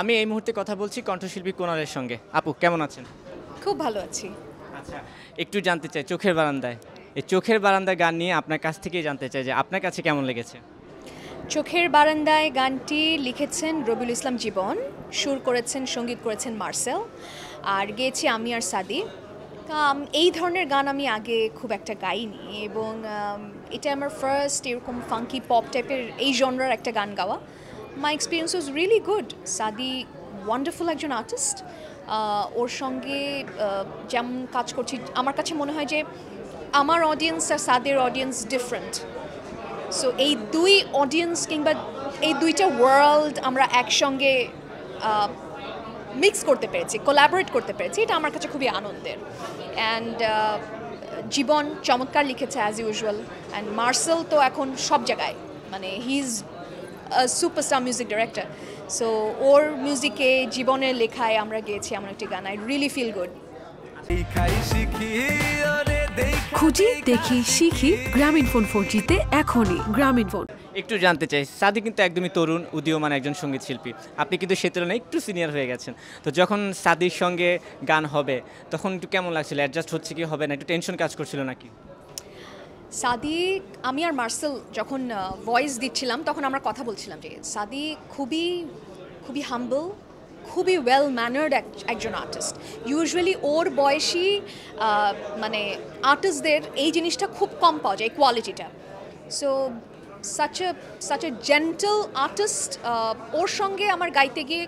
আমি এই মুহূর্তে কথা বলছি কণ্ঠশিল্পী কোনারের সঙ্গে। আপু কেমন আছেন? খুব ভালো আছি। আচ্ছা একটু জানতে চাই চোখের বারান্দায়। এই চোখের বারান্দায় গান নিয়ে আপনার কাছ থেকেই জানতে চাই যে আপনার কাছে কেমন লেগেছে? চোখের বারান্দায় গানটি লিখেছেন রবিউল ইসলাম জীবন সুর করেছেন সংগীত করেছেন মার্সেল আর গেয়েছি আমি আর সাদি। এই ধরনের গান আমি আগে খুব একটা গাইনি এবং এটা আমার ফার্স্ট এরকম ফাঙ্কি পপ টাইপের এই জনরার একটা গান গাওয়া। My experience was really good সাদি ওয়ান্ডারফুল একজন আর্টিস্ট ওর সঙ্গে যেমন কাজ করছি, আমার কাছে মনে হয় যে আমার অডিয়েন্স আর সাদের অডিয়েন্স ডিফারেন্ট সো এই দুই অডিয়েন্স কিংবা এই দুইটা ওয়ার্ল্ড আমরা একসঙ্গে মিক্স করতে পেরেছি কোলাবোরেট করতে পেরেছি, এটা আমার কাছে খুবই আনন্দের. অ্যান্ড জীবন চমৎকার লিখেছে অ্যাজ ইউজুয়াল অ্যান্ড মার্সেল তো এখন সব জায়গায় মানে he is superstar music director so ওর মিউজিকে জীবনের লেখায় আমরা গেয়েছি আমার একটি গান। আই রিয়েলি ফিল গুড খুঁজি দেখি শিখি। গ্রামীণ ফোন ফোর জিতে এখনই গ্রামীণ ফোন একটু জানতে চাই সাদি কিন্তু একদমই তরুণ উদীয়মান একজন সংগীত শিল্পী। আপনি কিন্তু সে তুলনায় একটু সিনিয়র হয়ে গেছেন। তো যখন সাদির সঙ্গে গান হবে তখন একটু কেমন লাগছিল? অ্যাডজাস্ট হচ্ছে কি হবে না? একটু টেনশন কাজ করছিল নাকি? সাদিক, আমি আর মার্সেল যখন ভয়েস দিচ্ছিলাম, তখন আমরা কথা বলছিলাম যে সাদি খুবই খুবই হাম্বল খুবই ওয়েল ম্যানার্ড একজন আর্টিস্ট ইউজুয়ালি ওর বয়সী মানে আর্টিস্টদের এই জিনিসটা খুব কম পাওয়া যায় কোয়ালিটিটা so such a such a gentle artist ওর সঙ্গে আমার গাইতে গিয়ে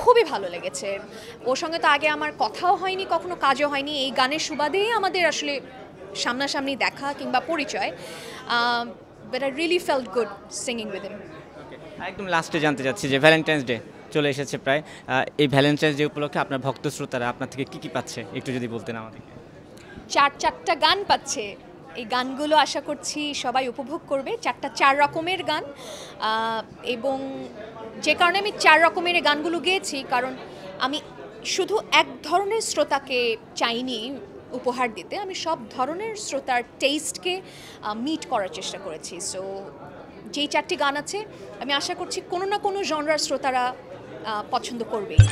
খুবই ভালো লেগেছে। ওর সঙ্গে তো আগে আমার কথাও হয়নি, কখনো কাজও হয়নি, এই গানের সুবাদেই আমাদের আসলে সামনাসামনি দেখা কিংবা পরিচয় but I really felt good singing with him একদম লাস্টে জানতে চাচ্ছি যে ভ্যালেন্টাইন্স ডে চলে এসেছে প্রায়। এই ভ্যালেন্টাইন্স ডে উপলক্ষে আপনার ভক্ত শ্রোতারা আপনার থেকে কি কি পাচ্ছে? একটু যদি বলতেন আমাদেরকে। চার চারটা গান পাচ্ছে। এই গানগুলো আশা করছি সবাই উপভোগ করবে। চারটা চার রকমের গান। এবং যে কারণে আমি চার রকমের এই গানগুলো গেয়েছি কারণ আমি শুধু এক ধরনের শ্রোতাকে চাইনি উপহার দিতে, আমি সব ধরনের শ্রোতার টেস্টকে মিট করার চেষ্টা করেছি। সো যেই চারটি গান আছে, আমি আশা করছি কোনো না কোনো জনরার শ্রোতারা পছন্দ করবেই।